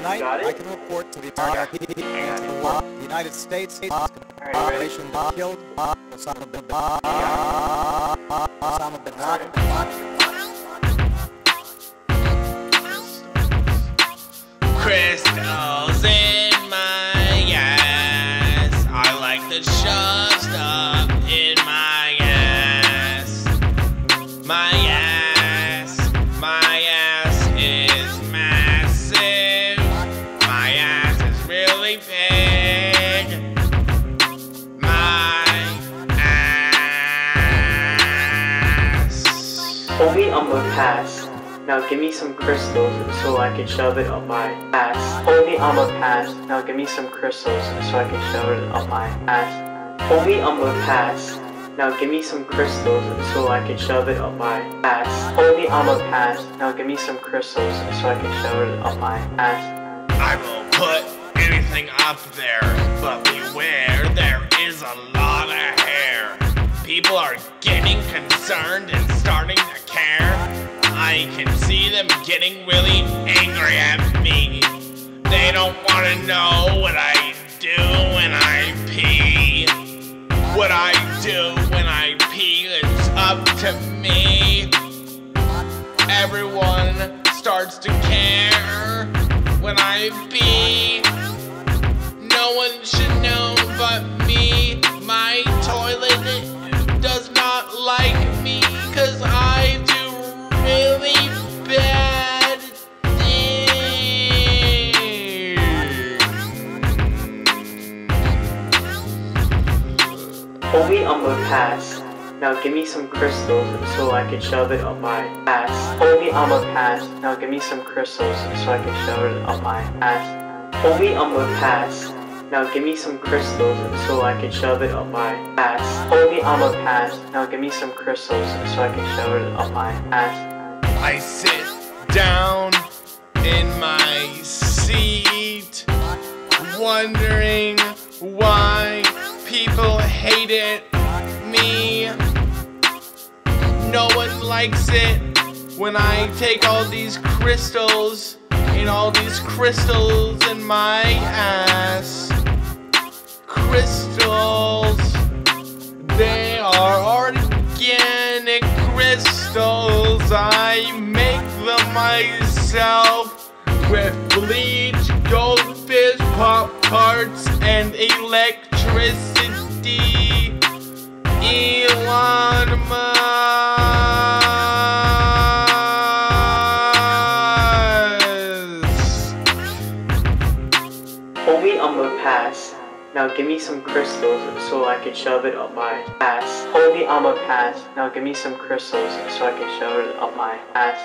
Tonight, I can report to the American people and the United States operation killed Osama bin Laden. Osama bin Laden. Crystals in my ass. I like the shove is. My ass. Homie, I'm a pass. Now give me some crystals so I can shove it up my ass. Homie, I'm a pass. Now give me some crystals so I can shove it up my ass. Homie, I'm a pass. Now give me some crystals so I can shove it up my ass. Homie, I'm a pass. Now give me some crystals so I can shove it up my ass. I will put anything up there, but beware, there is a lot of hair. People are getting concerned and starting to care. I can see them getting really angry at me. They don't want to know what I do when I pee. What I do when I pee is up to me. Everyone starts to care when I pee. Homie, I'm a pass. Now give me some crystals so I can shove it up my ass. I'm a pass. Now give me some crystals so I can shove it up my ass. Homie, I'm a pass. Now give me some crystals so I can shove it up my ass. Homie, I'm a pass. Now give me some crystals so I can shove it up my ass. I sit down in my seat, wondering why people hated me. No one likes it when I take all these crystals and all these crystals in my ass. Crystals, they are organic crystals. I make them myself with bleach, goldfish, pop tarts, and electricity. Musk. Homie, I'm a pass. Now give me some crystals so I can shove it up my ass. Homie, I'm a pass. Now give me some crystals so I can shove it up my ass.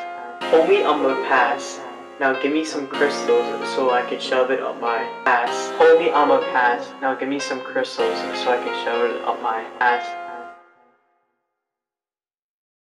Homie, I'm a pass. Now give me some crystals so I can shove it up my ass. Homie, I'm a pass. Now give me some crystals so I can shove it up my ass.